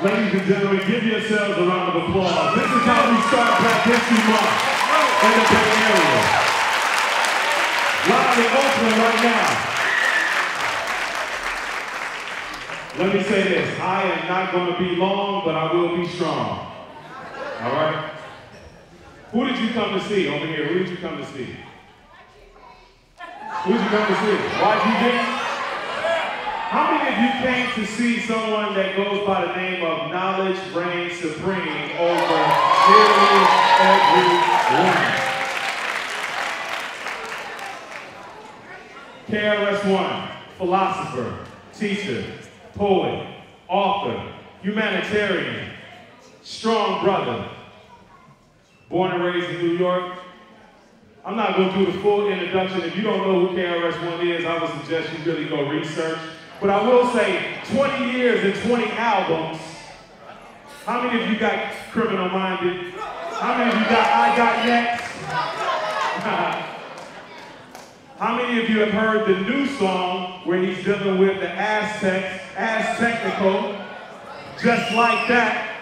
Ladies and gentlemen, give yourselves a round of applause. This is how we start Black History Month in the Bay Area. Live in Oakland right now. Let me say this, I am not going to be long, but I will be strong. All right? Who did you come to see over here? Who did you come to see? Who did you come to see? YGD? How many of you came to see someone that goes by the name of Knowledge Reigns Supreme over nearly everyone? KRS-One, philosopher, teacher, poet, author, humanitarian, strong brother, born and raised in New York. I'm not going to do the full introduction. If you don't know who KRS-One is, I would suggest you really go research. But I will say, 20 years and 20 albums. How many of you got criminal minded? How many of you got I Got Next? How many of you have heard the new song where he's dealing with the Aztecs, as technical, just like that?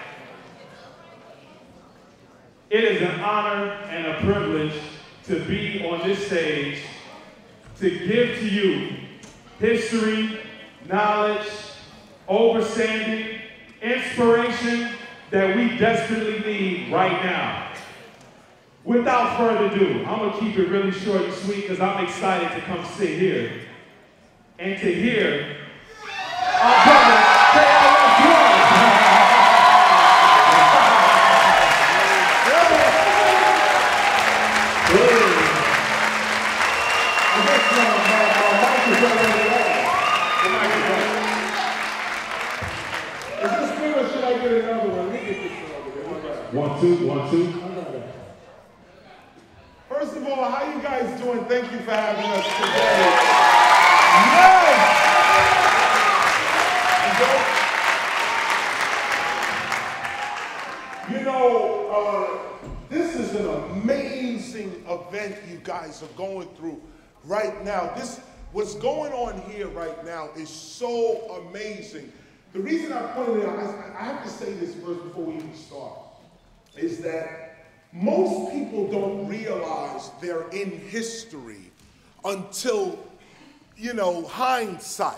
It is an honor and a privilege to be on this stage to give to you history, knowledge, understanding, inspiration that we desperately need right now. Without further ado, I'm gonna keep it really short and sweet because I'm excited to come sit here and to hear our brother One, two, one, two. First of all, how you guys doing? Thank you for having us today. Yes! You know, uh, this is an amazing event you guys are going through right now. This, what's going on here right now is so amazing. The reason I pointed it out, I, I have to say this first before we even start is that most people don't realize they're in history until, you know, hindsight.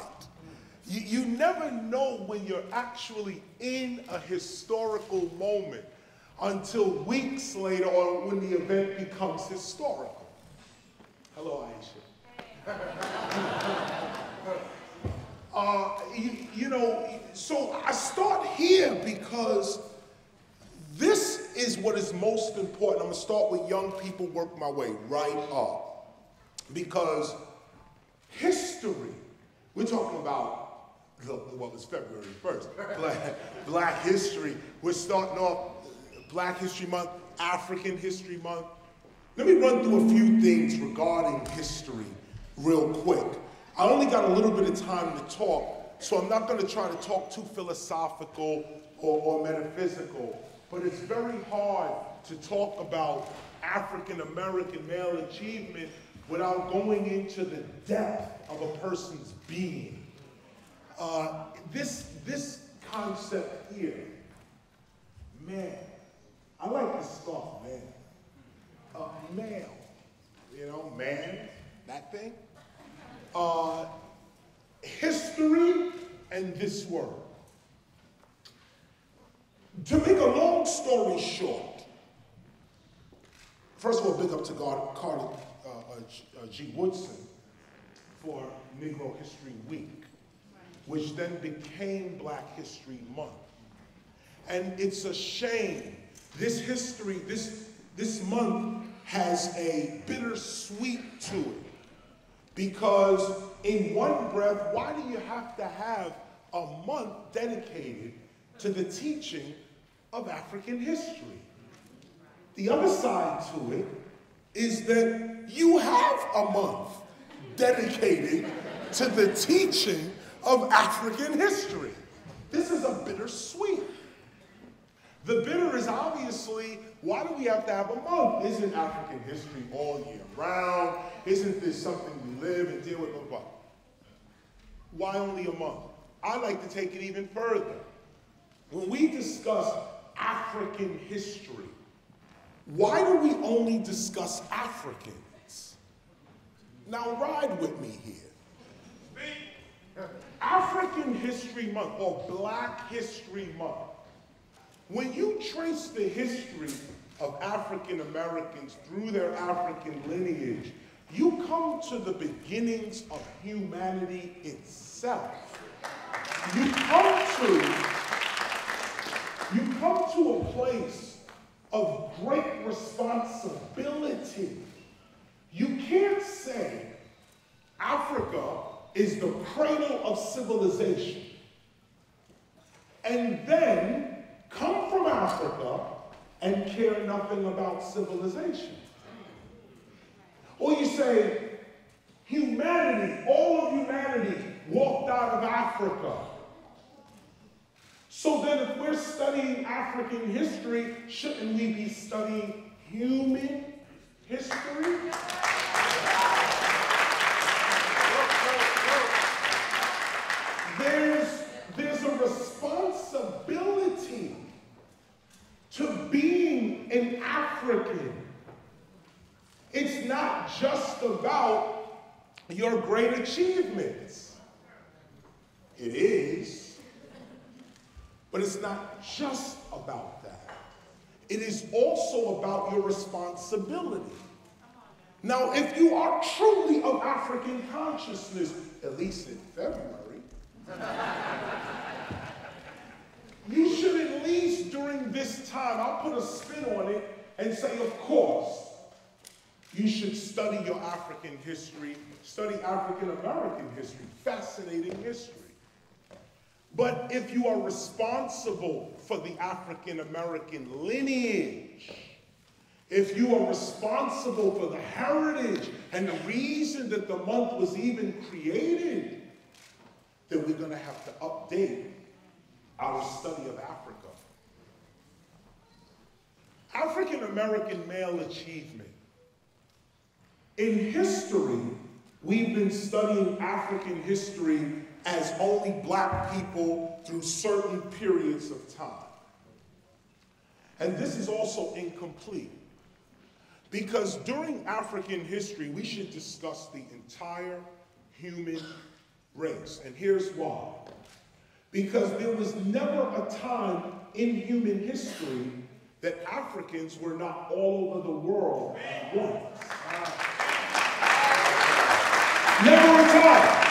You, you never know when you're actually in a historical moment until weeks later or when the event becomes historical. Hello, Aisha. uh, you, you know, so I start here because this is what is most important. I'm going to start with young people, work my way right up. Because history, we're talking about, well, it's February 1st, Black, Black History. We're starting off Black History Month, African History Month. Let me run through a few things regarding history real quick. I only got a little bit of time to talk, so I'm not going to try to talk too philosophical or, or metaphysical. But it's very hard to talk about African American male achievement without going into the depth of a person's being. Uh, this, this concept here, man, I like this stuff, man. Uh, male, you know, man, that thing. Uh, history and this word. To make a long story short, first of all, big up to God, Carter uh, uh, G. Woodson for Negro History Week, which then became Black History Month. And it's a shame. This history, this, this month has a bittersweet to it. Because in one breath, why do you have to have a month dedicated to the teaching of African history. The other side to it is that you have a month dedicated to the teaching of African history. This is a bittersweet. The bitter is obviously, why do we have to have a month? Isn't African history all year round? Isn't this something we live and deal with? Blah, blah. Why only a month? I like to take it even further. when we discuss African history, why do we only discuss Africans? Now, ride with me here. African History Month or Black History Month, when you trace the history of African Americans through their African lineage, you come to the beginnings of humanity itself. You come to, you come to a place of great responsibility. You can't say Africa is the cradle of civilization and then come from Africa and care nothing about civilization. Or you say, humanity, all of humanity walked out of Africa. So then if we're studying African history, shouldn't we be studying human history? There's, there's a responsibility to being an African. It's not just about your great achievements. It is, but it's not just about. It is also about your responsibility. Now, if you are truly of African consciousness, at least in February, you should at least during this time, I'll put a spin on it and say, of course, you should study your African history, study African American history, fascinating history. But if you are responsible for the African American lineage, if you are responsible for the heritage and the reason that the month was even created, then we're going to have to update our study of Africa. African American male achievement. In history, we've been studying African history as only black people through certain periods of time. And this is also incomplete. Because during African history, we should discuss the entire human race. And here's why. Because there was never a time in human history that Africans were not all over the world at once. Never a time.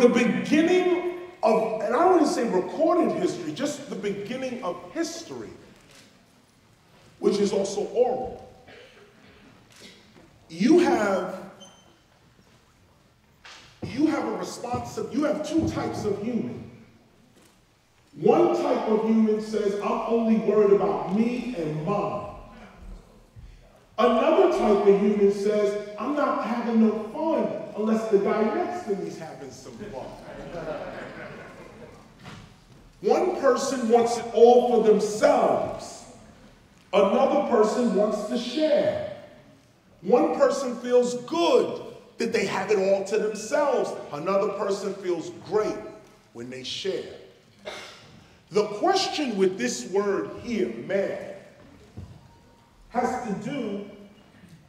The beginning of, and I wouldn't say recorded history, just the beginning of history, which is also oral. You have you have a responsive, you have two types of human. One type of human says, I'm only worried about me and mine. Another type of human says, I'm not having no fun unless the is having some fun. One person wants it all for themselves. Another person wants to share. One person feels good that they have it all to themselves. Another person feels great when they share. The question with this word here, man, has to do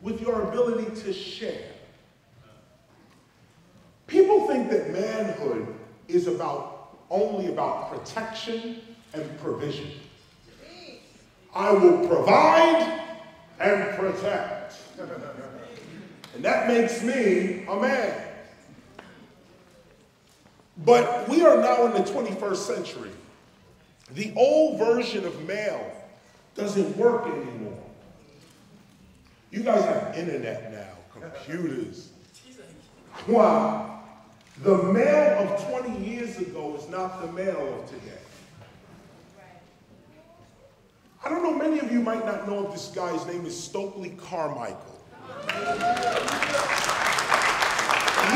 with your ability to share. People think that manhood is about only about protection and provision. I will provide and protect. And that makes me a man. But we are now in the 21st century. The old version of male doesn't work anymore. You guys have internet now, computers. Wow. The male of 20 years ago is not the male of today. I don't know, many of you might not know if this guy. His name is Stokely Carmichael.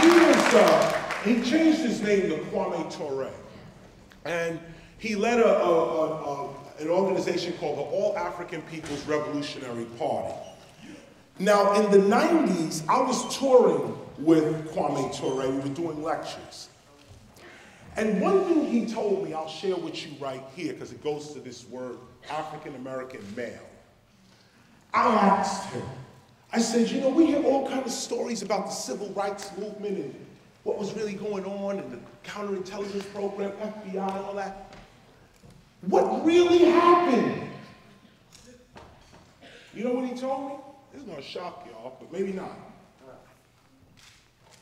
He was, uh, he changed his name to Kwame Ture. And he led a, a, a, an organization called the All African People's Revolutionary Party. Now, in the 90s, I was touring with Kwame Ture. We were doing lectures. And one thing he told me, I'll share with you right here, because it goes to this word, African American male. I asked him, I said, you know, we hear all kinds of stories about the civil rights movement and what was really going on and the counterintelligence program, FBI, all that. What really happened? You know what he told me? This is gonna shock y'all, but maybe not.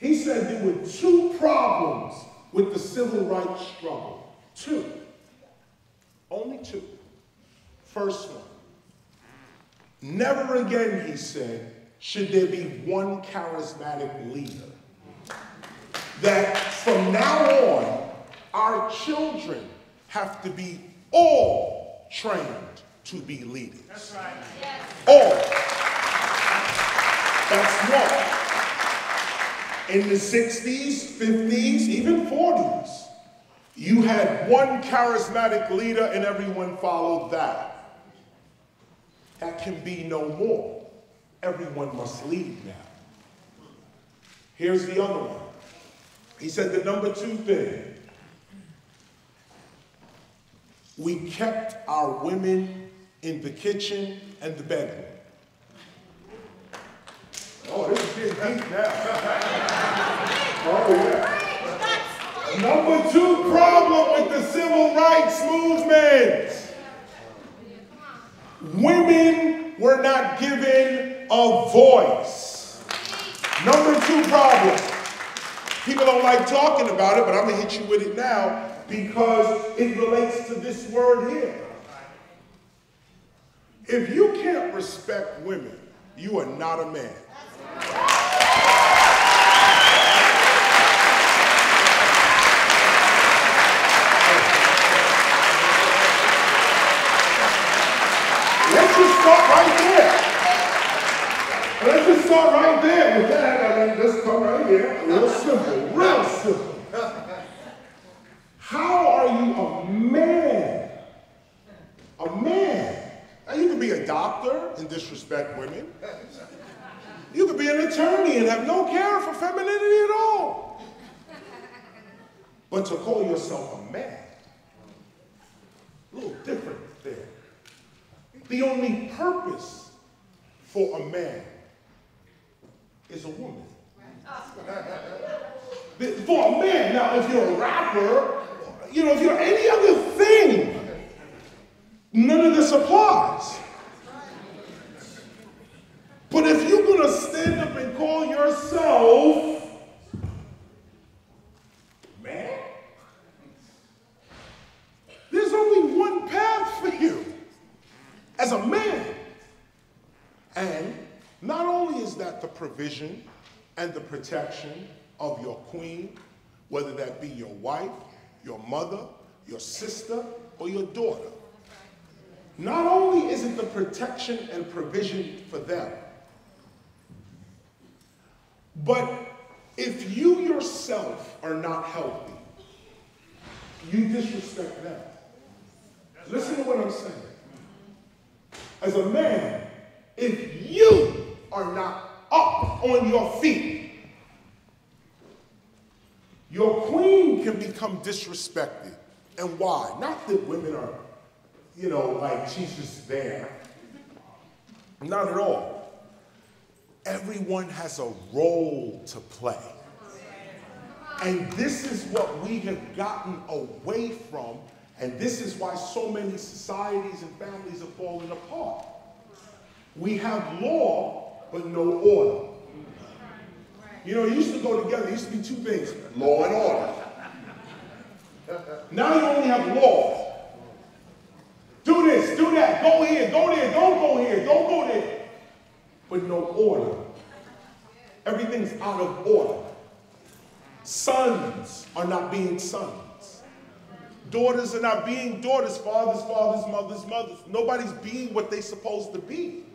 He said there were two problems with the civil rights struggle. Two. Only two. First one. Never again, he said, should there be one charismatic leader. That from now on, our children have to be all trained to be leaders. That's right. Yes. All. That's one. In the 60s, 50s, even 40s, you had one charismatic leader and everyone followed that. That can be no more. Everyone must lead now. Here's the other one. He said the number two thing we kept our women in the kitchen and the bedroom. Oh, this is getting deep now. oh, yeah. Number two problem with the civil rights movement. Women were not given a voice. Number two problem. People don't like talking about it, but I'm going to hit you with it now because it relates to this word here. If you can't respect women, you are not a man. Let's just start right there. Let's just start right there with that. I mean, come right here. Real simple. Real simple. How are you a man? A man. Now, you can be a doctor and disrespect women. You could be an attorney and have no care for femininity at all. But to call yourself a man, a little different there. The only purpose for a man is a woman. For a man, now if you're a rapper, you know, if you're any other thing, none of this applies. But if you're going to stand up and call yourself man, there's only one path for you as a man. And not only is that the provision and the protection of your queen, whether that be your wife, your mother, your sister, or your daughter. Not only is it the protection and provision for them, but if you yourself are not healthy, you disrespect them. Listen to what I'm saying. As a man, if you are not up on your feet, your queen can become disrespected. And why? Not that women are, you know, like she's just there. Not at all. Everyone has a role to play. And this is what we have gotten away from, and this is why so many societies and families are falling apart. We have law, but no order. You know, it used to go together. It used to be two things, law and order. Now you only have law. Do this, do that, go here, go there, don't go here, don't go there But no order. Everything's out of order. Sons are not being sons. Daughters are not being daughters, fathers, fathers, mothers, mothers. Nobody's being what they're supposed to be.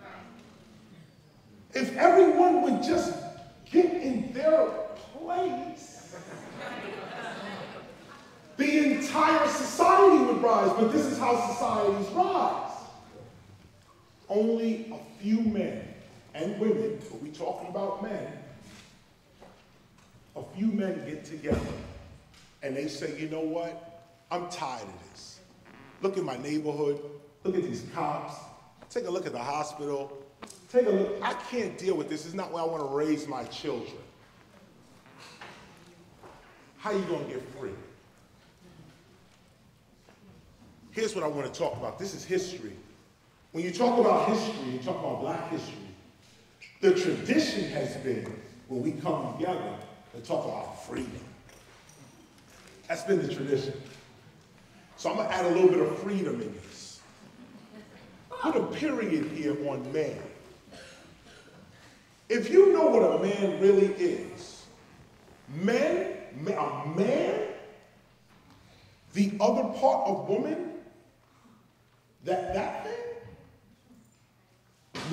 If everyone would just get in their place, the entire society would rise. But this is how societies rise. Only a few men and women, but we're talking about men, a few men get together and they say, you know what? I'm tired of this. Look at my neighborhood. Look at these cops. Take a look at the hospital. Take a look. I can't deal with this. It's not where I want to raise my children. How are you going to get free? Here's what I want to talk about. This is history. When you talk about history, you talk about black history, the tradition has been when we come together to talk about freedom. That's been the tradition. So I'm going to add a little bit of freedom in this. Put a period here on man. If you know what a man really is, man, a man, the other part of woman, that, that thing,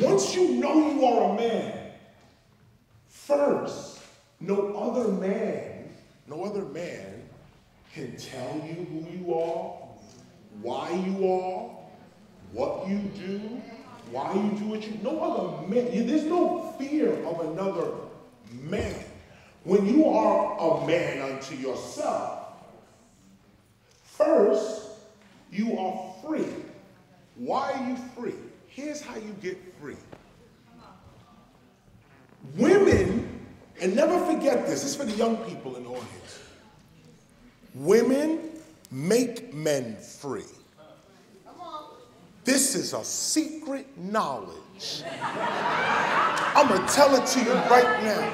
once you know you are a man, first, no other man, no other man can tell you who you are, why you are, what you do, why you do what you no other man. There's no fear of another man. When you are a man unto yourself, first you are free. Why are you free? Here's how you get free. Women, and never forget this, this is for the young people in the audience. Women make men free. This is a secret knowledge. I'm going to tell it to you right now.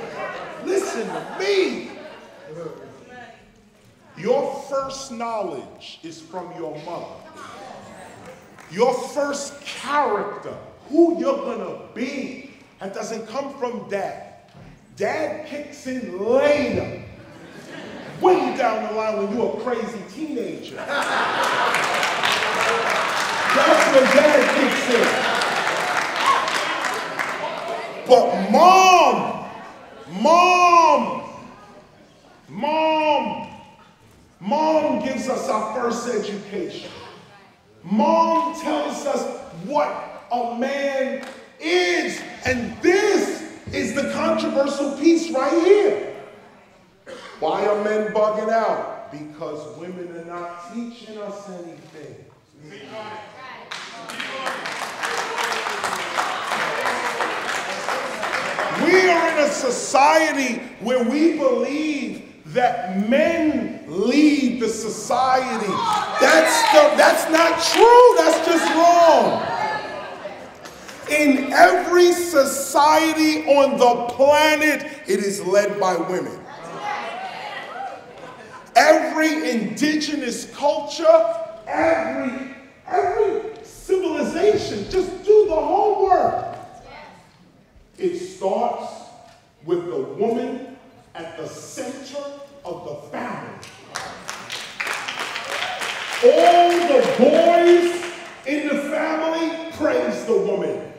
Listen to me. Your first knowledge is from your mother. Your first character, who you're going to be, that doesn't come from dad. Dad kicks in later, way down the line when you're a crazy teenager. That's dad kicks in. But mom, mom, mom, mom gives us our first education. Mom tells us what a man is. And this is the controversial piece right here. Why are men bugging out? Because women are not teaching us anything. We are in a society where we believe that men lead the society. That's, the, that's not true. That's just wrong. In every society on the planet, it is led by women. Every indigenous culture, every, every civilization, just do the homework. It starts with the woman at the center of the family. All the boys in the family praise the woman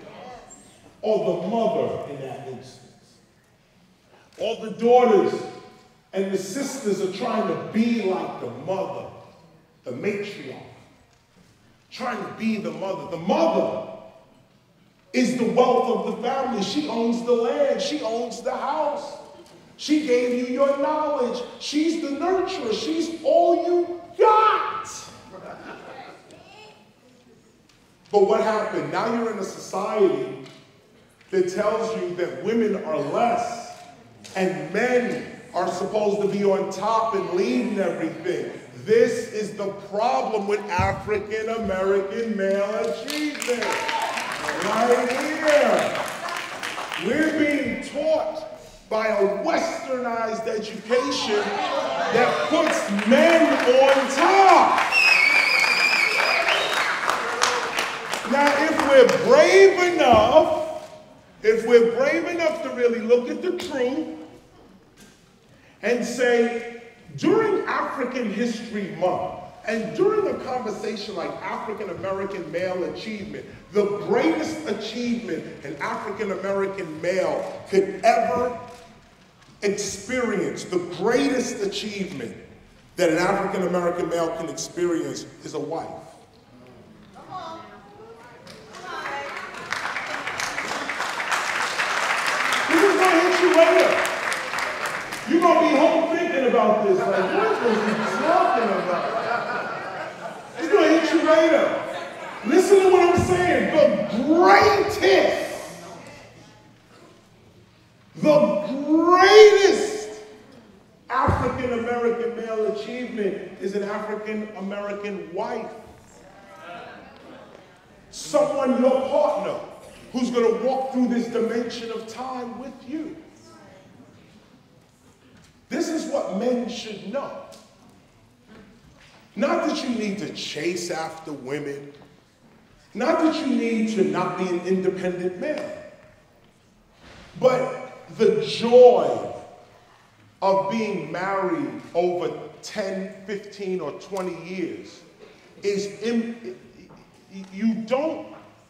or the mother in that instance. All the daughters and the sisters are trying to be like the mother, the matriarch, trying to be the mother. The mother is the wealth of the family. She owns the land, she owns the house. She gave you your knowledge. She's the nurturer. She's all you got. But what happened? Now you're in a society that tells you that women are less and men are supposed to be on top and leading everything. This is the problem with African American male achievement. Right here. We're being taught by a westernized education that puts men on top. Now, if we're brave enough, if we're brave enough to really look at the truth and say, during African History Month, and during a conversation like African American male achievement, the greatest achievement an African American male could ever experience, the greatest achievement that an African American male can experience is a wife. This is gonna hit you. You're gonna be home thinking about this. Like, what was he talking about? Listen to what I'm saying. The greatest, the greatest African American male achievement is an African American wife. Someone, your partner, who's going to walk through this dimension of time with you. This is what men should know. Not that you need to chase after women, not that you need to not be an independent man, but the joy of being married over 10, 15, or 20 years is in, you don't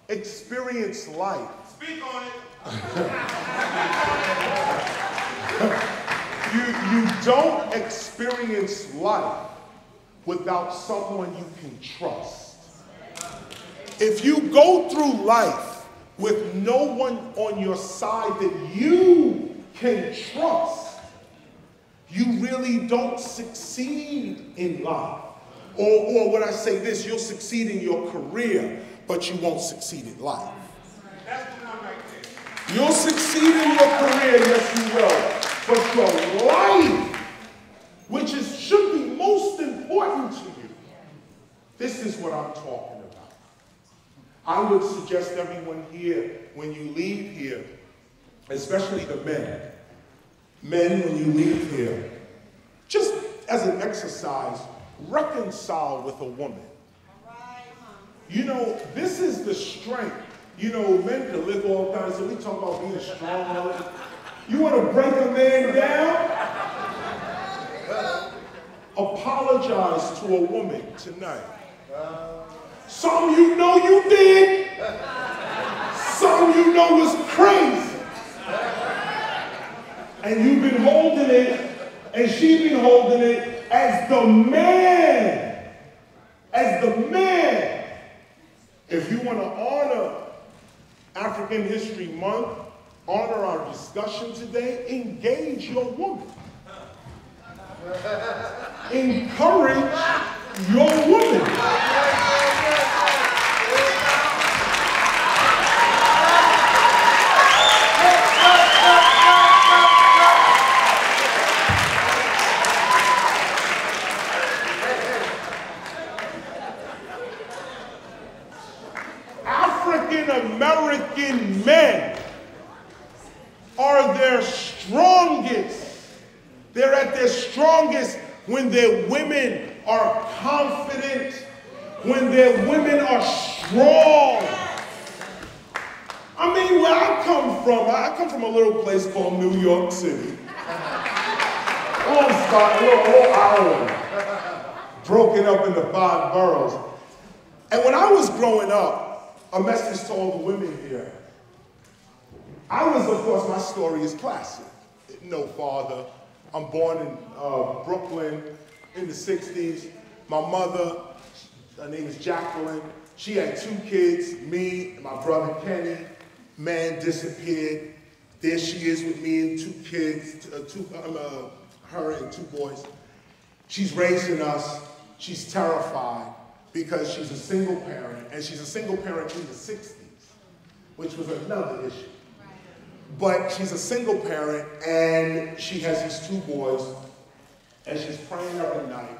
experience life. Speak on it. you, you don't experience life without someone you can trust. If you go through life with no one on your side that you can trust, you really don't succeed in life. Or, or when I say this, you'll succeed in your career, but you won't succeed in life. You'll succeed in your career, yes you will. But your life, which is should be most important to you, this is what I'm talking about. I would suggest everyone here, when you leave here, especially the men, men, when you leave here, just as an exercise, reconcile with a woman. You know, this is the strength. You know, men can live all kinds, so we talk about being strong. You want to break a man down? Apologize to a woman tonight. Some you know you did. Some you know was crazy. And you've been holding it, and she's been holding it as the man. As the man. If you want to honor African History Month, honor our discussion today, engage your woman. Encourage your woman. African American men are their strongest. They're at their strongest when their women are confident, when their women are strong. I mean, where I come from, I come from a little place called New York City. Little spot, a little island, broken up into five boroughs. And when I was growing up, a message to all the women here. I was, of course, my story is classic. No father. I'm born in uh, Brooklyn in the 60s. My mother, her name is Jacqueline. She had two kids, me and my brother Kenny. Man disappeared. There she is with me and two kids, uh, two, um, uh, her and two boys. She's raising us. She's terrified because she's a single parent, and she's a single parent in the 60s, which was another issue. But she's a single parent, and she has these two boys, and she's praying every night.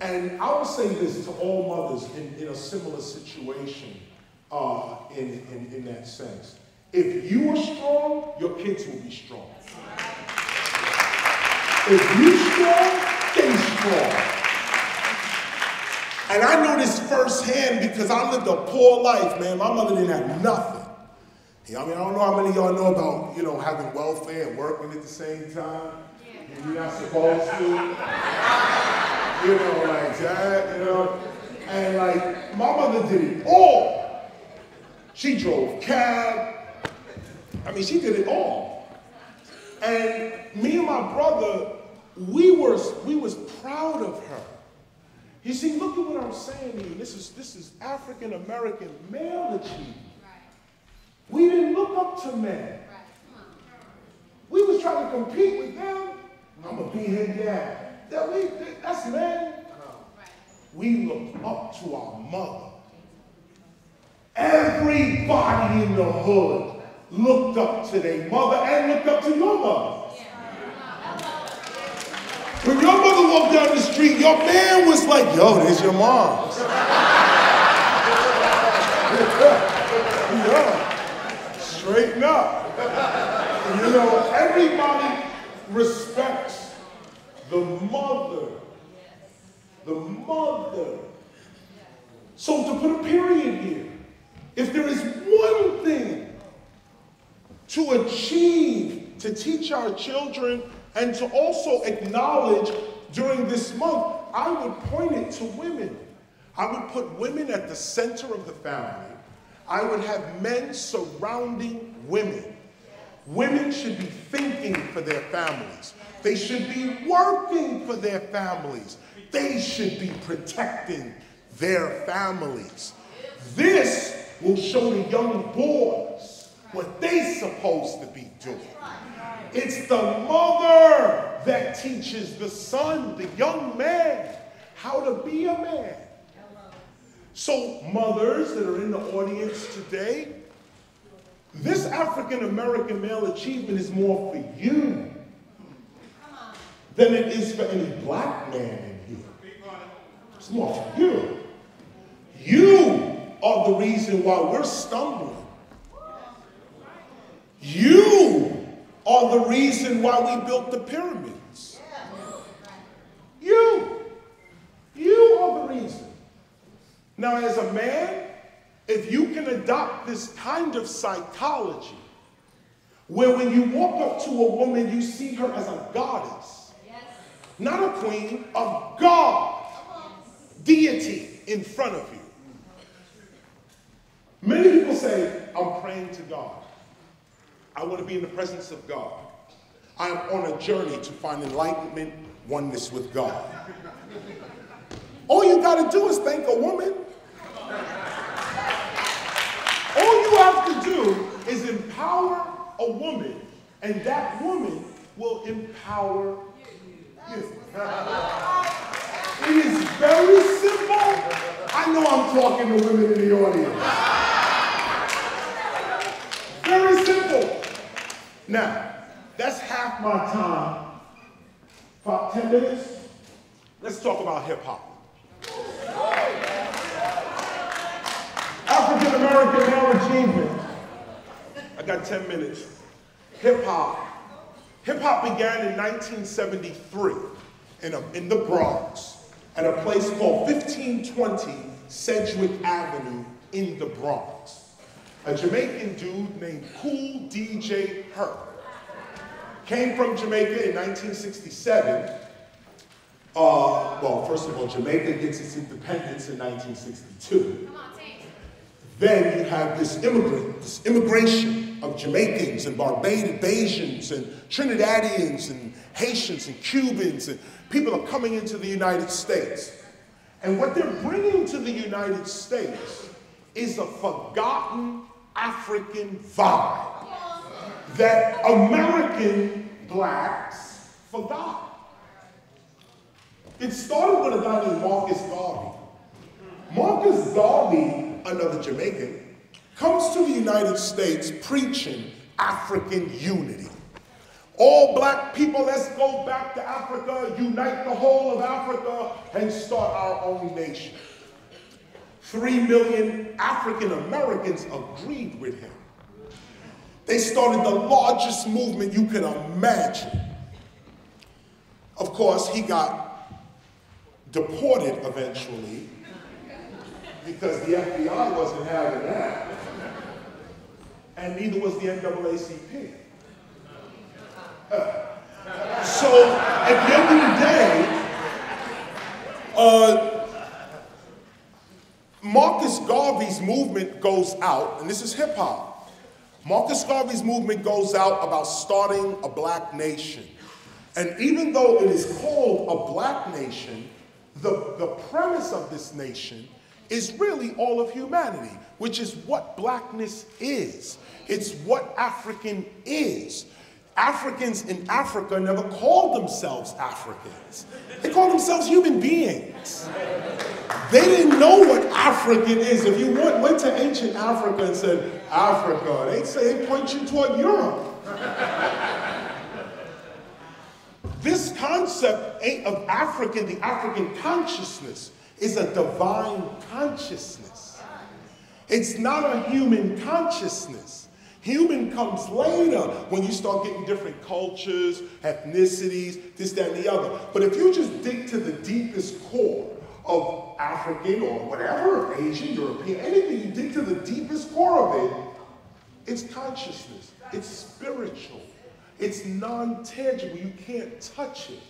And I would say this to all mothers in, in a similar situation uh, in, in, in that sense. If you are strong, your kids will be strong. If you strong, they strong. And I know this firsthand because I lived a poor life, man. My mother didn't have nothing. I mean, I don't know how many of y'all know about, you know, having welfare and working at the same time. And you're not supposed to. You know, like that, you know. And like, my mother did it all. She drove cab. I mean, she did it all. And me and my brother, we were we was proud of her. You see, look at what I'm saying to you. This is this is African American male achievement. We didn't look up to men. We was trying to compete with them. I'm a being dad. That we, that's men. We look up to our mother. Everybody in the hood looked up to their mother and looked up to your mother. When your mother walked down the street, your man was like, yo, there's your mom. yeah. Straighten up. You know, everybody respects the mother. The mother. So to put a period here, if there is one thing to achieve, to teach our children, and to also acknowledge during this month, I would point it to women. I would put women at the center of the family. I would have men surrounding women. Women should be thinking for their families. They should be working for their families. They should be protecting their families. This will show the young boys what they're supposed to be doing. It's the mother that teaches the son, the young man, how to be a man. So, mothers that are in the audience today, this African American male achievement is more for you than it is for any black man in here. It's more for you. You are the reason why we're stumbling. You are the reason why we built the pyramids. You. You are the reason. Now, as a man, if you can adopt this kind of psychology, where when you walk up to a woman, you see her as a goddess, not a queen, a god, deity in front of you. Many people say, I'm praying to God. I want to be in the presence of God. I'm on a journey to find enlightenment, oneness with God. All you got to do is thank a woman. All you have to do is empower a woman, and that woman will empower you. It is very simple. I know I'm talking to women in the audience. Very simple. Now, that's half my time. About 10 minutes. Let's talk about hip hop. African American male achievement. I got 10 minutes. Hip hop. Hip hop began in 1973 in, a, in the Bronx at a place called 1520 Sedgwick Avenue in the Bronx. A Jamaican dude named Kool DJ Herc came from Jamaica in 1967. Uh, well, first of all, Jamaica gets its independence in 1962. Then you have this immigrant, this immigration of Jamaicans and Barbadians and Trinidadians and Haitians and Cubans and people are coming into the United States. And what they're bringing to the United States is a forgotten African vibe that American blacks forgot. It started with a guy named Marcus Garvey. Marcus Garvey, another Jamaican, comes to the United States preaching African unity. All black people, let's go back to Africa, unite the whole of Africa, and start our own nation. Three million African Americans agreed with him. They started the largest movement you can imagine. Of course, he got deported eventually because the FBI wasn't having that. And neither was the NAACP. So at the end of the day, uh, Marcus Garvey's movement goes out, and this is hip hop. Marcus Garvey's movement goes out about starting a black nation. And even though it is called a black nation, the, the premise of this nation is really all of humanity, which is what blackness is. It's what African is. Africans in Africa never called themselves Africans. They called themselves human beings. They didn't know what African is. If you went, went to ancient Africa and said, Africa, they'd say, they point you toward Europe. this concept of African, the African consciousness, is a divine consciousness. It's not a human consciousness. Human comes later when you start getting different cultures, ethnicities, this, that, and the other. But if you just dig to the deepest core of African or whatever, Asian, European, anything, you dig to the deepest core of it, it's consciousness, it's spiritual, it's non tangible, you can't touch it.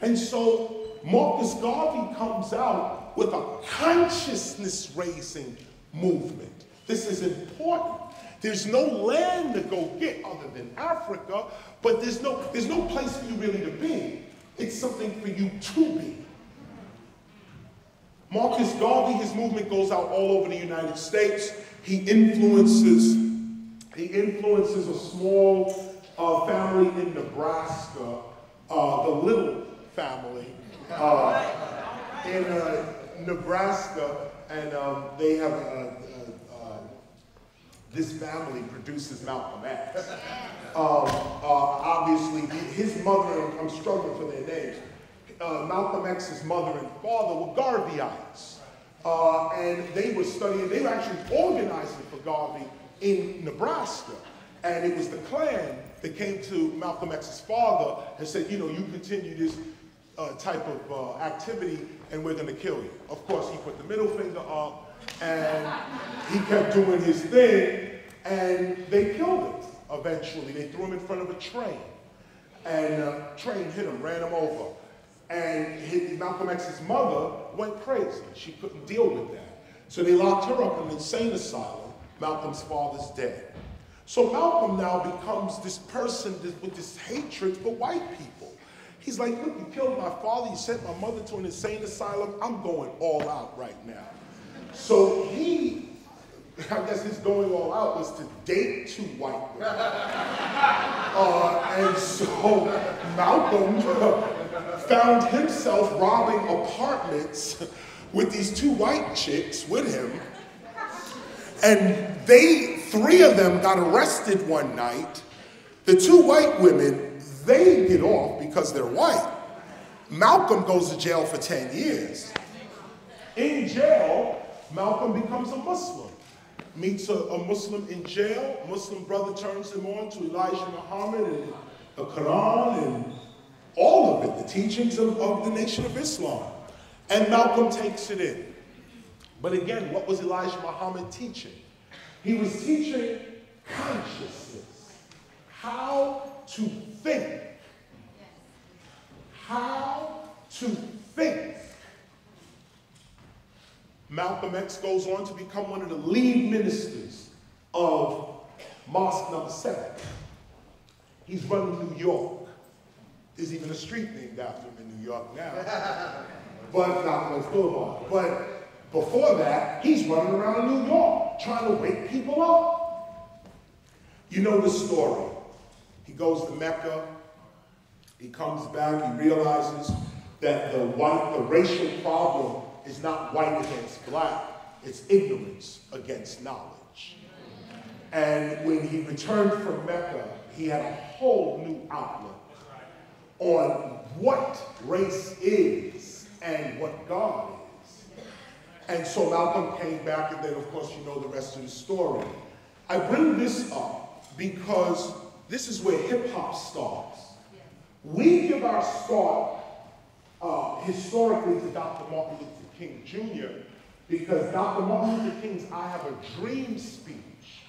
And so Marcus Garvey comes out with a consciousness raising movement. This is important. There's no land to go get other than Africa, but there's no, there's no place for you really to be. It's something for you to be. Marcus Garvey, his movement goes out all over the United States. He influences, he influences a small uh, family in Nebraska, uh, the Little family, uh, in uh, Nebraska, and um, they have a, this family produces Malcolm X. Um, uh, obviously, his mother, I'm struggling for their names, uh, Malcolm X's mother and father were Garveyites. Uh, and they were studying, they were actually organizing for Garvey in Nebraska. And it was the Klan that came to Malcolm X's father and said, you know, you continue this uh, type of uh, activity and we're going to kill you. Of course, he put the middle finger up and he kept doing his thing, and they killed him eventually. They threw him in front of a train, and a uh, train hit him, ran him over. And his, Malcolm X's mother went crazy. She couldn't deal with that. So they locked her up in an insane asylum. Malcolm's father's dead. So Malcolm now becomes this person with this hatred for white people. He's like, look, you killed my father, you sent my mother to an insane asylum. I'm going all out right now. So he, I guess his going all out was to date two white women. Uh, and so Malcolm found himself robbing apartments with these two white chicks with him. And they, three of them got arrested one night. The two white women, they get off because they're white. Malcolm goes to jail for 10 years. In jail, Malcolm becomes a Muslim, meets a, a Muslim in jail. Muslim brother turns him on to Elijah Muhammad and the Quran and all of it, the teachings of, of the Nation of Islam. And Malcolm takes it in. But again, what was Elijah Muhammad teaching? He was teaching consciousness, how to think. How to think. Malcolm X goes on to become one of the lead ministers of Mosque Number 7. He's running New York. There's even a street named after him in New York now. but not West Boulevard. But before that, he's running around New York trying to wake people up. You know the story. He goes to Mecca. He comes back. He realizes that the white, the racial problem is not white against black, it's ignorance against knowledge. And when he returned from Mecca, he had a whole new outlook on what race is and what God is. And so Malcolm came back, and then, of course, you know the rest of the story. I bring this up because this is where hip hop starts. We give our start uh, historically to Dr. Martin Luther King Jr. because Dr. Martin Luther King's I Have a Dream speech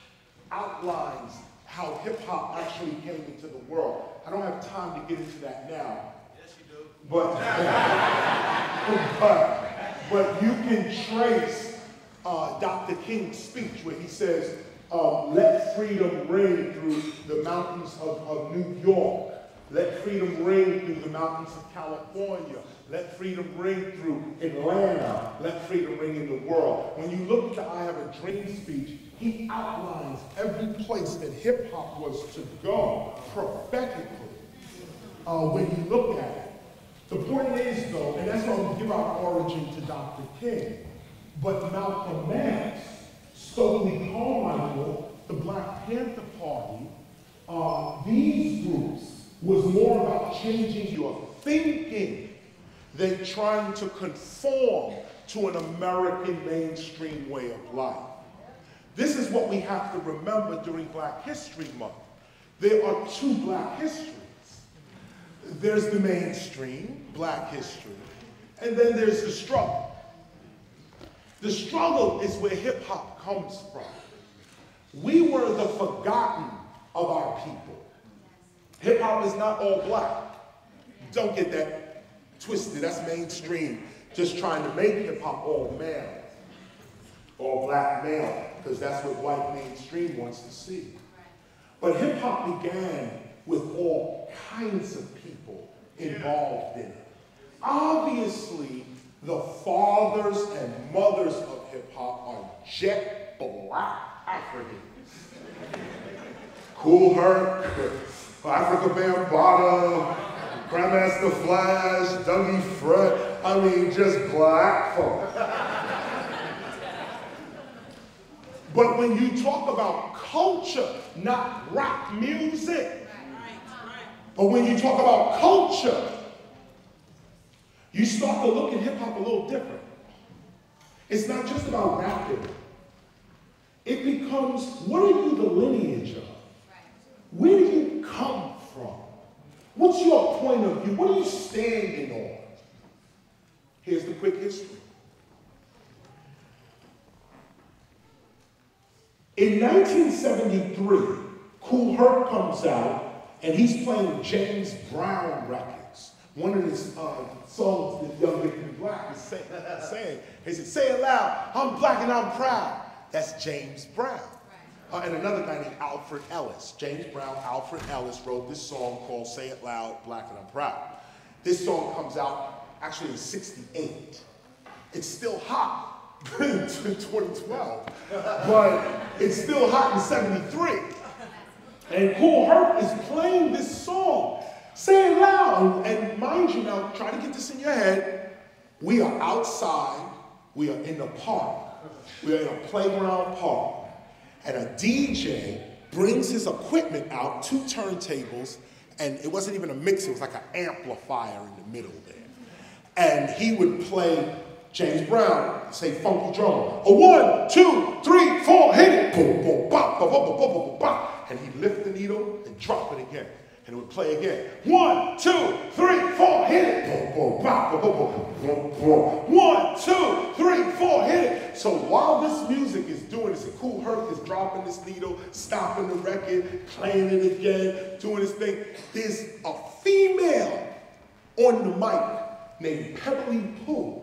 outlines how hip hop actually came into the world. I don't have time to get into that now. Yes, you do. But, but, but you can trace uh, Dr. King's speech where he says, uh, let freedom ring through the mountains of, of New York. Let freedom ring through the mountains of California. Let freedom ring through Atlanta. Let freedom ring in the world. When you look at the I Have a Dream speech, he outlines every place that hip hop was to go prophetically. Uh, when you look at it. The point is, though, and that's why we give our origin to Dr. King, but Malcolm X, Stokely Carmichael, the Black Panther Party, uh, these groups was more about changing your thinking than trying to conform to an American mainstream way of life. This is what we have to remember during Black History Month. There are two Black histories. There's the mainstream, Black history, and then there's the struggle. The struggle is where hip hop comes from. We were the forgotten of our people. Hip hop is not all black. Don't get that twisted. That's mainstream. Just trying to make hip hop all male, all black male, because that's what white mainstream wants to see. But hip hop began with all kinds of people involved in it. Obviously, the fathers and mothers of hip hop are jet black Africans. Kool Herc, Afrika Bambaataa, Grandmaster Flash, Dougie Fresh, I mean, just black folk. but when you talk about culture, not rap music, but when you talk about culture, you start to look at hip hop a little different. It's not just about rapping. It becomes what are you the lineage of? Where do you come from? What's your point of view? What are you standing on? Here's the quick history. In 1973, Kool Herc comes out and he's playing James Brown records. One of his uh, songs that Young Wicked Black is say, saying, he said, say it loud, I'm black and I'm proud. That's James Brown. Uh, and another guy named Alfred Ellis. James Brown, Alfred Ellis wrote this song called Say It Loud, Black and I'm Proud. This song comes out actually in 68. It's still hot in 2012, but it's still hot in 73. And Kool Herc is playing this song. Say it loud. And mind you now, try to get this in your head. We are outside. We are in the park. We are in a playground park. And a DJ brings his equipment out, two turntables, and it wasn't even a mixer, it was like an amplifier in the middle there. And he would play James Brown, say funky drum. A one, two, three, four, hit it. Boom, boom, bop, bop, bop, bop, bop, bop, bop. And he'd lift the needle and drop it again. And it would play again. One, two, three, four, hit it. Boom, boom, bop, bop, bop, boom, boom. One, two, three, four, hit it. So while this music is doing this, and Kool Herc is dropping this needle, stopping the record, playing it again, doing this thing, there's a female on the mic named Pebblee Poo.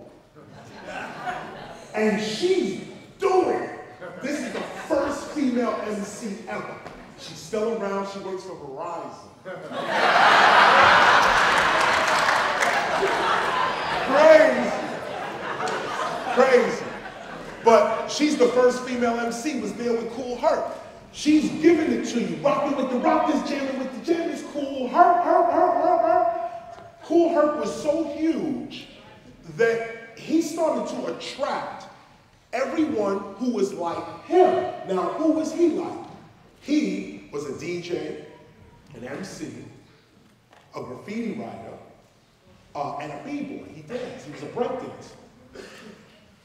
And she's doing it. This is the first female MC ever. She's still around. She works for Verizon. Crazy. Crazy. But she's the first female MC, was there with Kool Herc. She's giving it to you. Rocking with the rockers, jamming with the jammers, cool. Herc, Herc, Herc, Herc, Herc. Kool Herc was so huge that he started to attract everyone who was like him. Now, who was he like? He was a DJ, an MC, a graffiti writer, uh, and a b-boy. He danced. He was a breakdancer.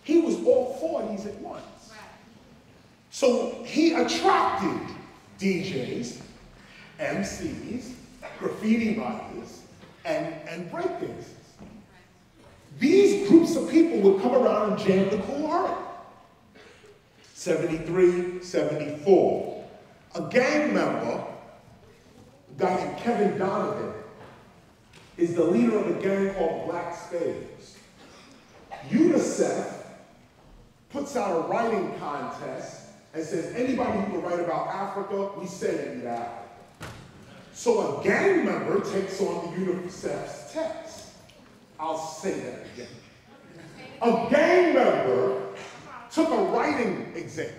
He was all four of these at once. So he attracted DJs, MCs, graffiti writers, and, and breakdancers. These groups of people would come around and jam the Kool Herc. 73, 74. A gang member, guy named Kevin Donovan, is the leader of a gang called Black Spades. UNICEF puts out a writing contest and says, anybody who can write about Africa, we send you to Africa. So a gang member takes on the UNICEF's text. I'll say that again. A gang member took a writing exam.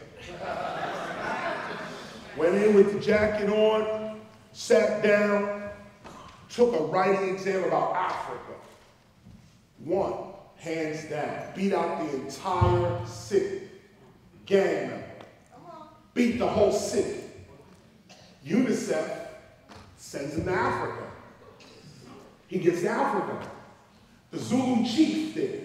Went in with the jacket on, sat down, took a writing exam about Africa. One, hands down, beat out the entire city. Gang member. Beat the whole city. UNICEF sends him to Africa. He gets to Africa. The Zulu chief there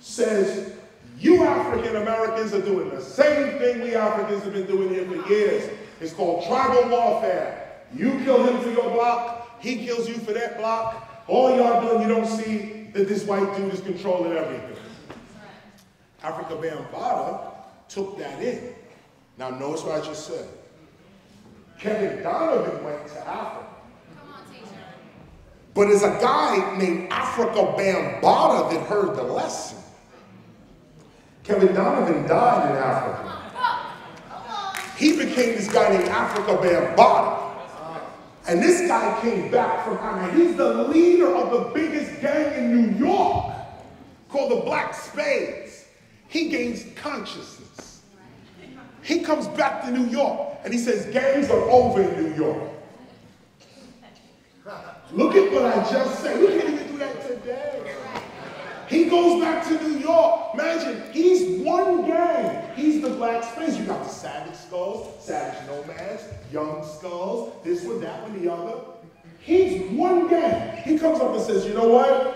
says, you African Americans are doing the same thing we Africans have been doing here for years. It's called tribal warfare. You kill him for your block, he kills you for that block. All y'all doing, you don't see that this white dude is controlling everything. Afrika Bambaataa took that in. Now notice what I just said. Kevin Donovan went to Africa. But it's a guy named Afrika Bambaataa that heard the lesson. Kevin Donovan died in Africa. He became this guy named Afrika Bambaataa. And this guy came back from Africa. He's the leader of the biggest gang in New York called the Black Spades. He gains consciousness. He comes back to New York and he says, gangs are over in New York. Look at what I just said. We can't even do that today. He goes back to New York. Imagine, he's one gang. He's the Black Spades. You got the Savage Skulls, Savage Nomads, Young Skulls, this one, that one, the other. He's one gang. He comes up and says, you know what?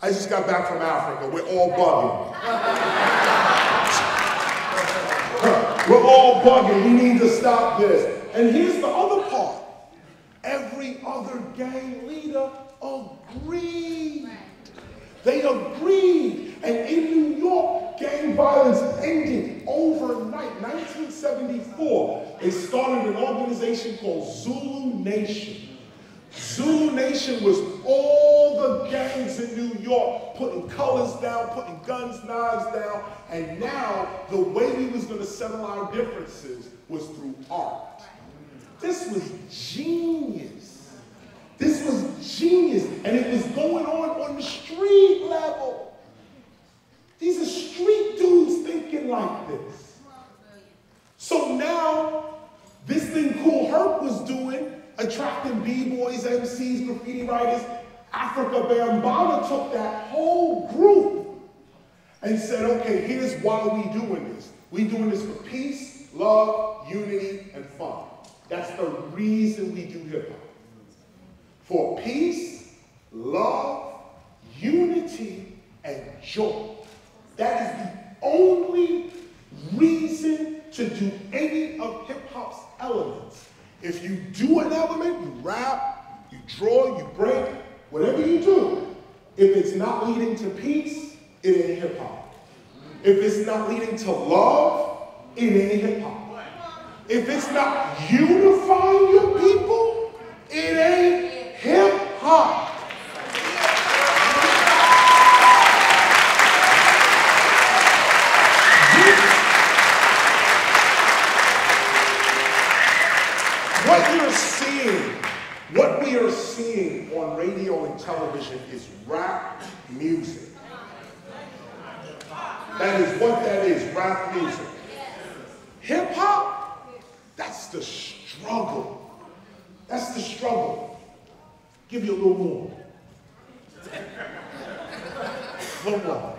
I just got back from Africa. We're all bugging. We're all bugging. We need to stop this. And here's the other part. Every other gang leader agreed. They agreed. And in New York, gang violence ended overnight. 1974, they started an organization called Zulu Nation. Zulu Nation was all the gangs in New York putting colors down, putting guns, knives down, and now the way we was going to settle our differences was through art. This was genius. This was genius, and it was going on on the street level. These are street dudes thinking like this. So now, this thing Kool Herc was doing attracting b-boys, MCs, graffiti writers. Afrika Bambaataa took that whole group and said, okay, here's why we doing this. We doing this for peace, love, unity, and fun. That's the reason we do hip hop. For peace, love, unity, and joy. That is the only reason to do any of hip hop's elements. If you do an element, you rap, you draw, you break, whatever you do, if it's not leading to peace, it ain't hip hop. If it's not leading to love, it ain't hip hop. If it's not unifying your people, it ain't What you're seeing, what we are seeing on radio and television is rap music. That is what that is, rap music. Hip hop, that's the struggle. That's the struggle. Give you a little more. A little more.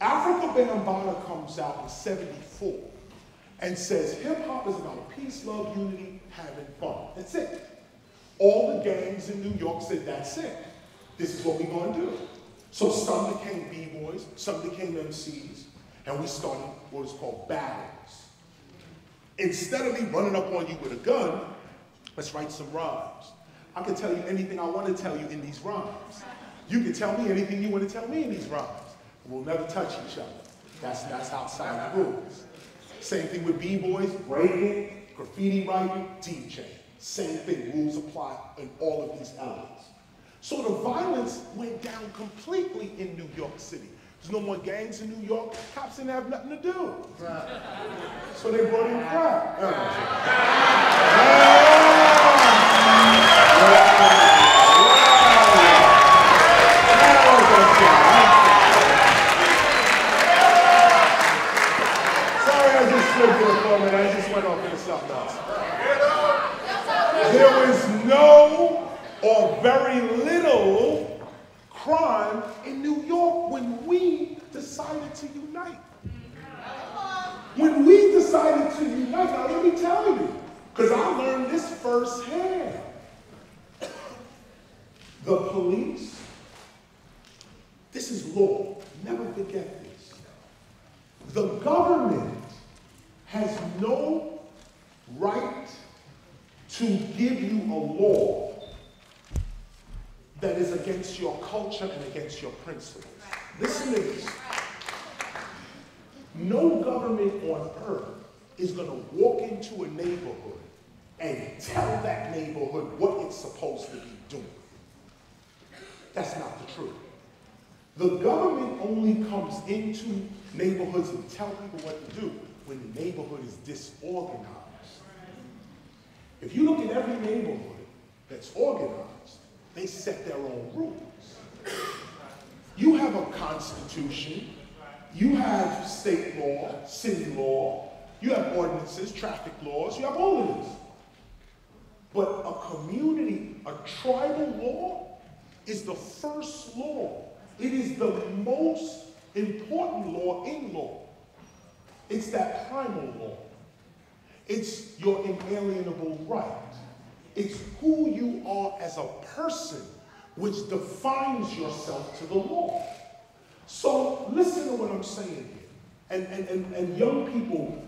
Afrika Bambaataa comes out in 74 and says hip hop is about peace, love, unity, having fun. That's it. All the gangs in New York said that's it. This is what we're going to do. So some became B-boys, some became MCs, and we started what is called battles. Instead of me running up on you with a gun, let's write some rhymes. I can tell you anything I want to tell you in these rhymes. You can tell me anything you want to tell me in these rhymes. We'll never touch each other. That's, that's outside the rules. Same thing with b-boys, breaking, graffiti writing, DJ. Same thing, rules apply in all of these elements. So the violence went down completely in New York City. There's no more gangs in New York. Cops didn't have nothing to do. So they brought in crime. Sorry, I just slipped in for a minute. I just went off into something else. There was no or very little crime in New York when we decided to unite. When we decided to unite, now let me tell you, because I learned this firsthand. The police, this is law, never forget this. The government has no right to give you a law that is against your culture and against your principles. Listen to this. No government on earth is going to walk into a neighborhood and tell that neighborhood what it's supposed to be doing. That's not the truth. The government only comes into neighborhoods and tell people what to do when the neighborhood is disorganized. If you look at every neighborhood that's organized, they set their own rules. You have a constitution, you have state law, city law, you have ordinances, traffic laws, you have all of this. But a community, a tribal law is the first law. It is the most important law in law. It's that primal law. It's your inalienable right. It's who you are as a person, which defines yourself to the law. So listen to what I'm saying here. And, and, and, and young people,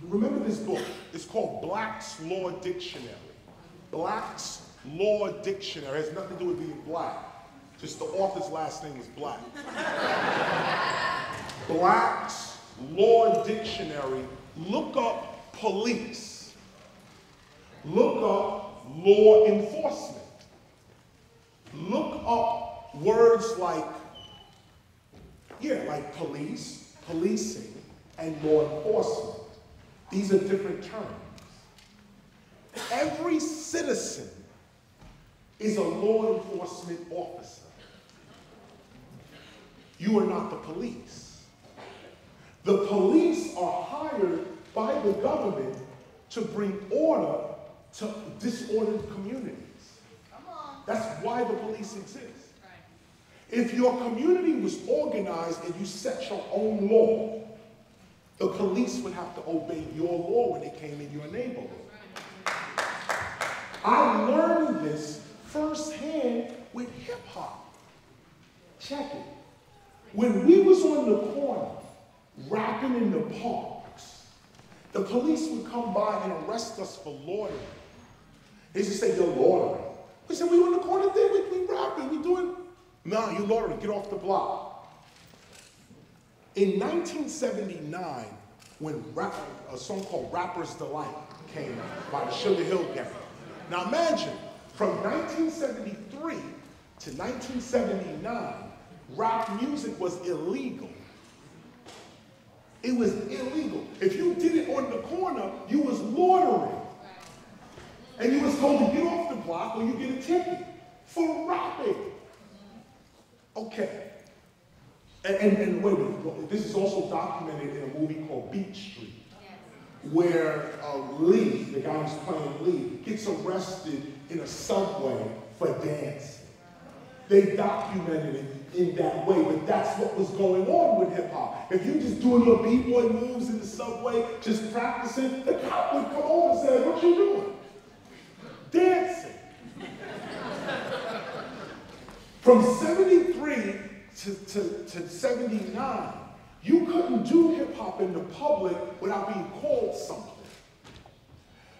remember this book. It's called Black's Law Dictionary. Black's Law Dictionary. Has nothing to do with being black. Just the author's last name is Black. Black's Law Dictionary. Look up police. Look up law enforcement. Look up words like, yeah, like police, policing, and law enforcement. These are different terms. Every citizen is a law enforcement officer. You are not the police. The police are hired by the government to bring order to disordered communities. That's why the police exist. If your community was organized and you set your own law, the police would have to obey your law when they came in your neighborhood. I learned this firsthand with hip hop. Check it. When we was on the corner rapping in the parks, the police would come by and arrest us for loitering. They used to say, you're loitering. We said, we on the corner there, we, we rapping, we doing. No, you loitering, get off the block. In 1979, when rap, a song called Rapper's Delight came out by the Sugarhill Gang. Now imagine, from 1973 to 1979, rock music was illegal. It was illegal. If you did it on the corner, you was loitering. And you was told to get off the block or you get a ticket for rapping. Okay. And, and, and wait a minute, this is also documented in a movie called Beat Street where uh, Lee, the guy who's playing Lee, gets arrested in a subway for dancing. They documented it in that way, but that's what was going on with hip hop. If you just doing your b-boy moves in the subway, just practicing, the cop would come over and say, what you doing? Dancing. From 73 to, to, to 79, you couldn't do hip hop in the public without being called something.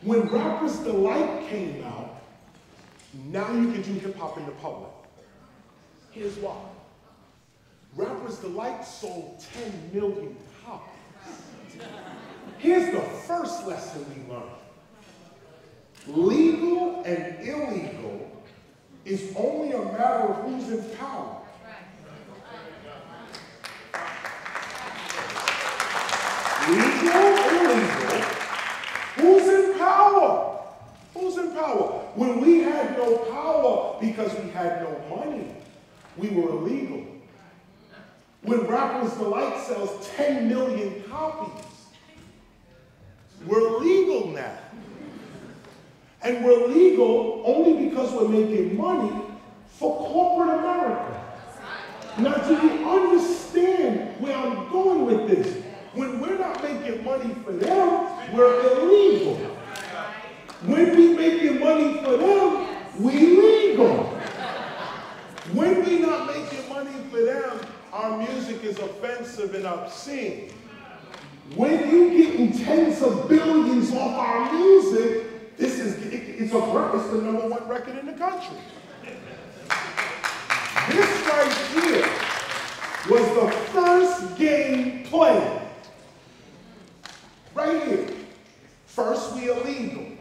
When Rapper's Delight came out, now you can do hip hop in the public. Here's why. Rapper's Delight sold 10 million copies. Here's the first lesson we learned. Legal and illegal is only a matter of who's in power. When we had no power because we had no money, we were illegal. When Rappers Delight sells 10 million copies, we're legal now. And we're legal only because we're making money for corporate America. Now, do you understand where I'm going with this? When we're not making money for them, we're illegal. When we making money for them, we legal. When we not making money for them, our music is offensive and obscene. When you getting tens of billions off our music, this is it, it's a it's the number one record in the country. This right here was the first game played. Right here. First we illegal.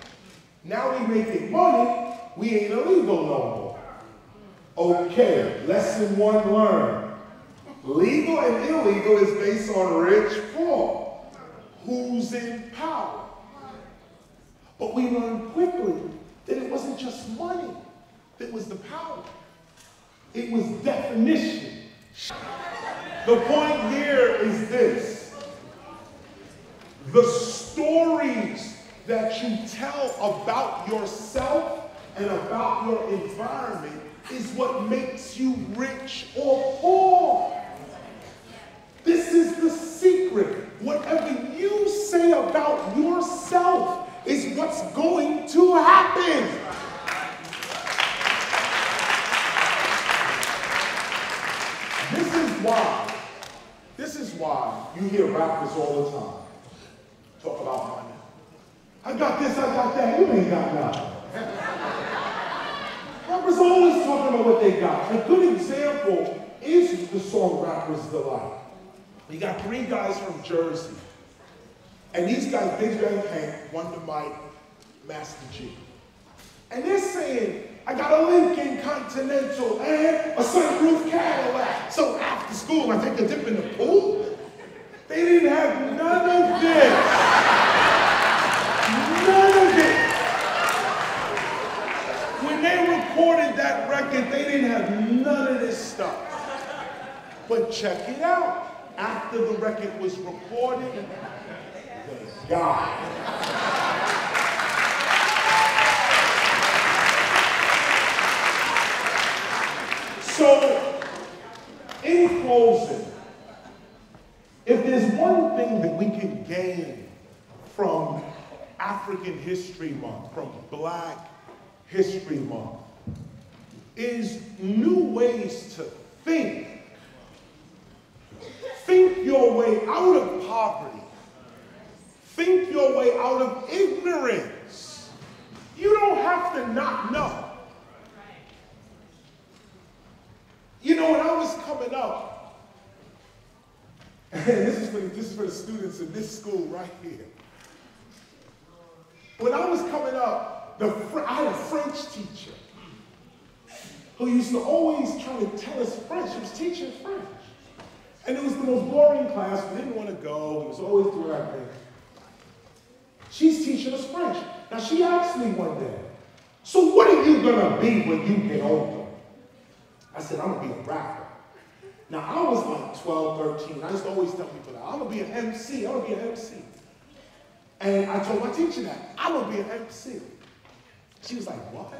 Now we making money, we ain't illegal no more. Okay, lesson one learned. Legal and illegal is based on rich, poor. Who's in power? But we learned quickly that it wasn't just money that was the power. It was definition. The point here is this. The stories that you tell about yourself and about your environment is what makes you rich or poor. This is the secret. Whatever you say about yourself is what's going to happen. This is why, this is why you hear rappers all the time talk about money. I got this, I got that, you ain't got nothing. rappers always talking about what they got. A good example is the song Rapper's Delight. You got three guys from Jersey. And these guys, Big Bank Hank, Wonder Mike, Master Gee. And they're saying, I got a Lincoln Continental and a sunroof Cadillac. So after school, I take a dip in the pool. They didn't have none of this. None of it. When they that record, they didn't have none of this stuff. But check it out. After the record was recorded, they it. So, in closing, if there's one thing that we can gain from African History Month, from Black History Month, is new ways to think. Think your way out of poverty. Think your way out of ignorance. You don't have to not know. You know, when I was coming up, and this is for the, this is for the students in this school right here. When I was coming up, the I had a French teacher who used to always try to tell us French. She was teaching French. And it was the most boring class. We didn't want to go. He was always doing that thing. She's teaching us French. Now she asked me one day, so what are you gonna be when you get older? I said, I'm gonna be a rapper. Now I was like 12, 13. I to always tell people that. I'm gonna be an MC, I'm gonna be an MC. And I told my teacher that, I'm gonna be an MC. She was like, what?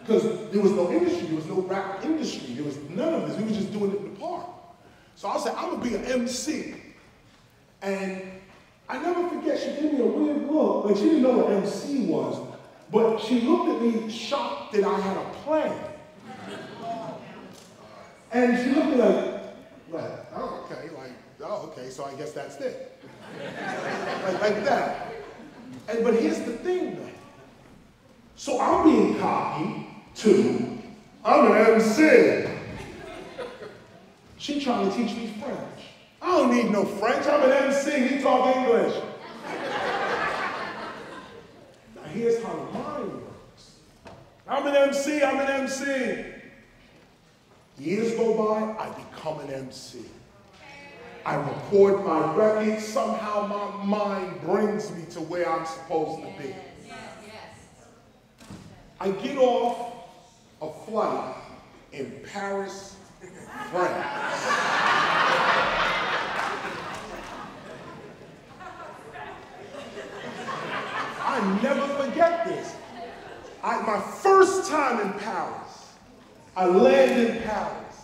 Because there was no industry, there was no rap industry, there was none of this. We were just doing it in the park. So I said, I'm gonna be an MC. And I never forget, she gave me a weird look. Like she didn't know what MC was, but she looked at me shocked that I had a plan. And she looked at me like, oh, okay, like, oh, okay, so I guess that's it. like, like that. And but here's the thing though. So I'm being cocky too. I'm an MC. She trying to teach me French. I don't need no French. I'm an MC. He talk English. now here's how the mind works. I'm an MC. I'm an MC. Years go by, I become an MC. I record my record. Somehow my mind brings me to where I'm supposed to be. I get off a flight in Paris, France. I never forget this. I, my first time in Paris, I land in Paris.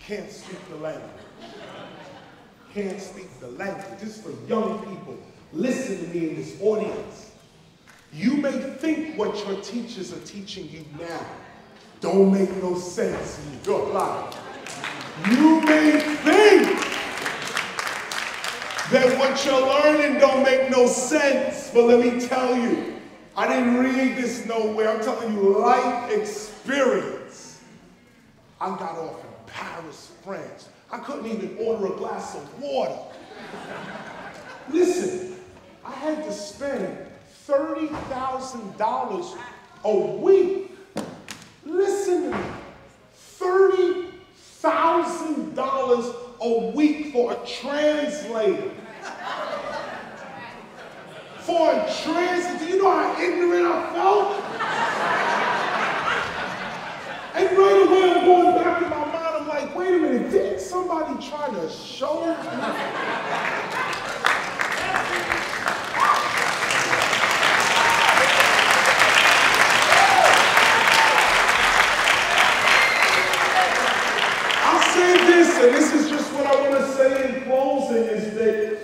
Can't speak the language. Can't speak the language. This is for young people. Listen to me in this audience. You may think what your teachers are teaching you now don't make no sense in your life. You may think that what you're learning don't make no sense, but let me tell you, I didn't read this nowhere. I'm telling you, life experience. I got off in Paris, France. I couldn't even order a glass of water. Listen, I had to spend $30,000 a week. Listen to me. $30,000 a week for a translator. For a translator. Do you know how ignorant I felt? and right away I'm going back in my mind, I'm like, wait a minute, didn't somebody try to show me? I'll say this, and this is just what I want to say in closing, is that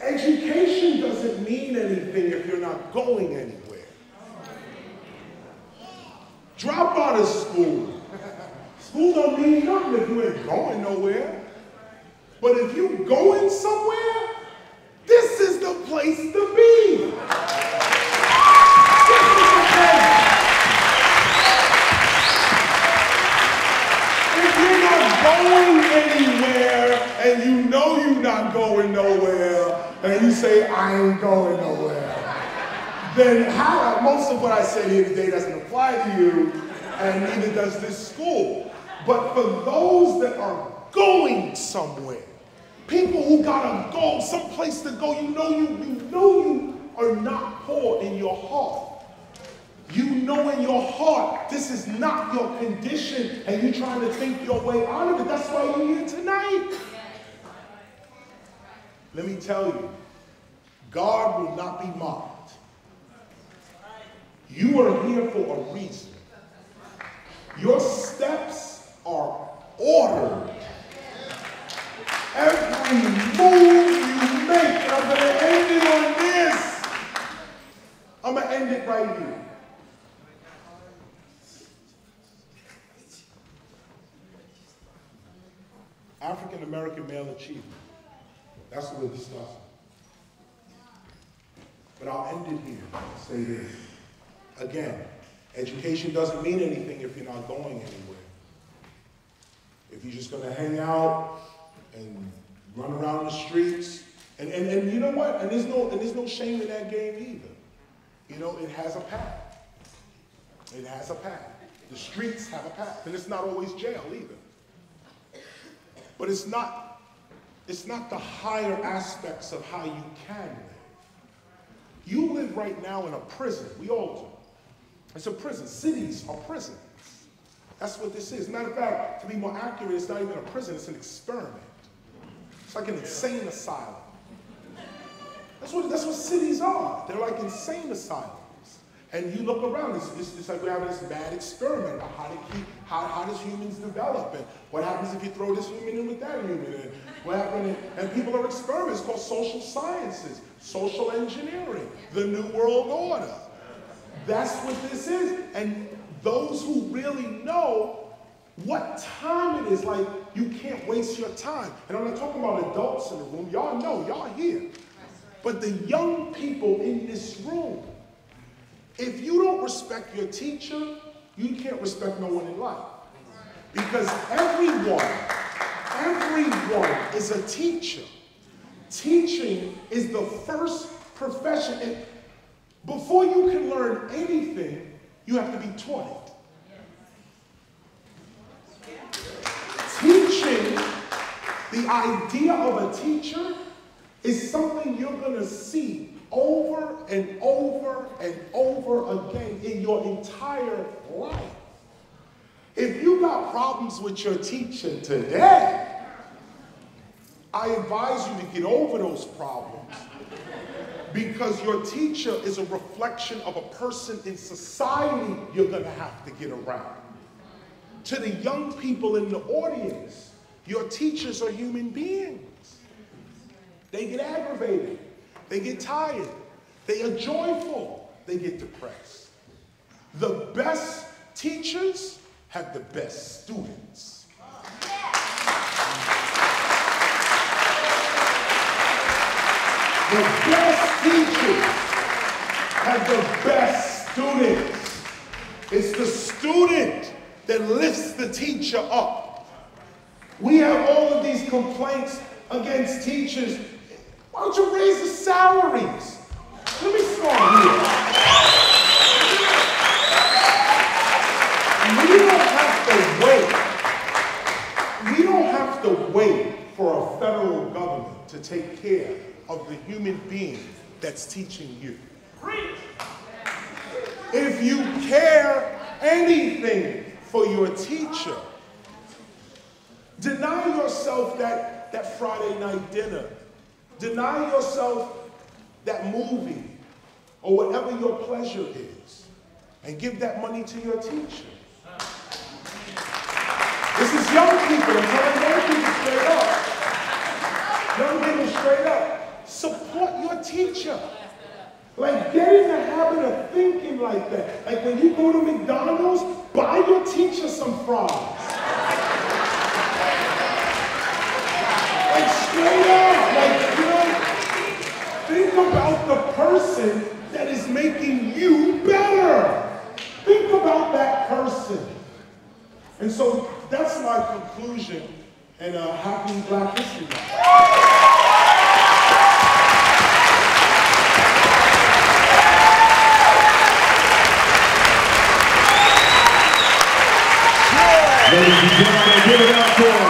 education doesn't mean anything if you're not going anywhere. Drop out of school. School don't mean nothing if you ain't going nowhere. But if you going somewhere, this is the place to be. This is the place. If you're not going anywhere and you know you're not going nowhere and you say, I ain't going nowhere, then how, most what I said here today doesn't apply to you and neither does this school. But for those that are going somewhere, people who gotta go, someplace to go, you know you, you know you are not poor in your heart. You know in your heart this is not your condition and you're trying to think your way out of it. That's why you're here tonight. Let me tell you, God will not be mocked. You are here for a reason. Your steps are ordered. Every move you make, and I'm going to end it on this. I'm going to end it right here. African American male achievement. That's what we're discussing. But I'll end it here. Say this. Again, education doesn't mean anything if you're not going anywhere. If you're just gonna hang out and run around the streets, and, and, and you know what? And there's no and there's no shame in that game either. You know, it has a path. It has a path. The streets have a path, and it's not always jail either. But it's not, it's not the higher aspects of how you can live. You live right now in a prison. We all do. It's a prison. Cities are prisons. That's what this is. Matter of fact, to be more accurate, it's not even a prison, it's an experiment. It's like an insane asylum. That's what, that's what cities are. They're like insane asylums. And you look around, it's, it's, it's like we're having this mad experiment about how to keep, how, how does humans develop, and what happens if you throw this human in with that human, and what happens, and people are experimenting. It's called social sciences, social engineering, the new world order. That's what this is. And those who really know what time it is, like you can't waste your time. And I'm not talking about adults in the room. Y'all know, y'all here. But the young people in this room, if you don't respect your teacher, you can't respect no one in life. Because everyone, everyone is a teacher. Teaching is the first profession. And before you can learn anything, you have to be taught it. Teaching, the idea of a teacher is something you're going to see over and over and over again in your entire life. If you got problems with your teacher today, I advise you to get over those problems because your teacher is a reflection of a person in society you're going to have to get around. To the young people in the audience, your teachers are human beings. They get aggravated, they get tired, they are joyful, they get depressed. The best teachers have the best students. The best teachers have the best students. It's the student that lifts the teacher up. We have all of these complaints against teachers. Why don't you raise the salaries? Let me start here. We don't have to wait. We don't have to wait for a federal government to take care of the human being that's teaching you. If you care anything for your teacher, deny yourself that, that Friday night dinner. Deny yourself that movie or whatever your pleasure is and give that money to your teacher. This is young people. I'm telling young people straight up. Young people straight up. Support your teacher. Like, get in the habit of thinking like that. Like, when you go to McDonald's, buy your teacher some fries. like, straight up. Like, you know, think about the person that is making you better. Think about that person. And so that's my conclusion. And uh, happy Black History Month. Ladies and gentlemen, give it up for